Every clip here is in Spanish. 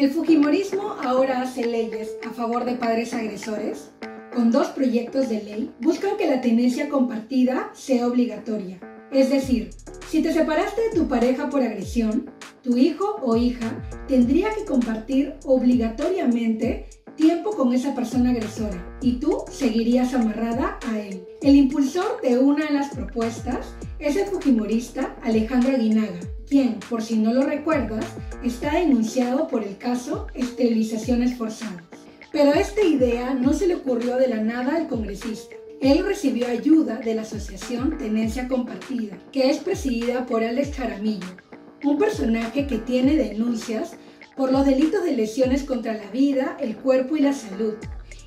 El Fujimorismo ahora hace leyes a favor de padres agresores. Con dos proyectos de ley buscan que la tenencia compartida sea obligatoria. Es decir, si te separaste de tu pareja por agresión, tu hijo o hija tendría que compartir obligatoriamente tiempo con esa persona agresora y tú seguirías amarrada a él. El impulsor de una de las propuestas es el fujimorista Alejandro Aguinaga, quien, por si no lo recuerdas, está denunciado por el caso esterilizaciones forzadas. Pero esta idea no se le ocurrió de la nada al congresista. Él recibió ayuda de la asociación Tenencia Compartida, que es presidida por Alex Jaramillo, un personaje que tiene denuncias por los delitos de lesiones contra la vida, el cuerpo y la salud,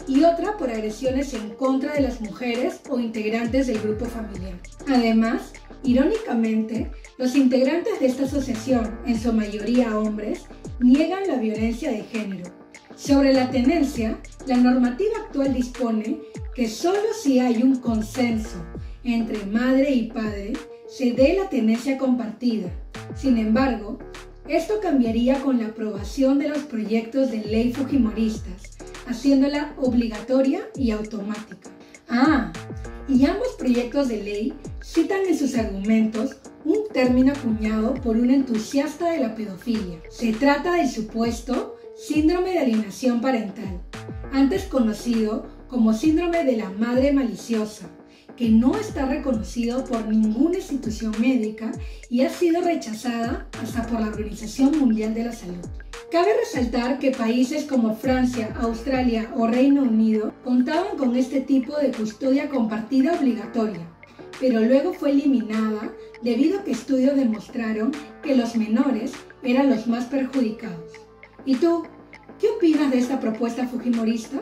y otra por agresiones en contra de las mujeres o integrantes del grupo familiar. Además, irónicamente, los integrantes de esta asociación, en su mayoría hombres, niegan la violencia de género. Sobre la tenencia, la normativa actual dispone que solo si hay un consenso entre madre y padre se dé la tenencia compartida. Sin embargo, esto cambiaría con la aprobación de los proyectos de ley fujimoristas, haciéndola obligatoria y automática. Ah, y ambos proyectos de ley citan en sus argumentos un término acuñado por un entusiasta de la pedofilia. Se trata del supuesto síndrome de alienación parental, antes conocido como síndrome de la madre maliciosa, que no está reconocido por ninguna institución médica y ha sido rechazada hasta por la Organización Mundial de la Salud. Cabe resaltar que países como Francia, Australia o Reino Unido contaban con este tipo de custodia compartida obligatoria, pero luego fue eliminada debido a que estudios demostraron que los menores eran los más perjudicados. ¿Y tú? ¿Qué opinas de esta propuesta fujimorista?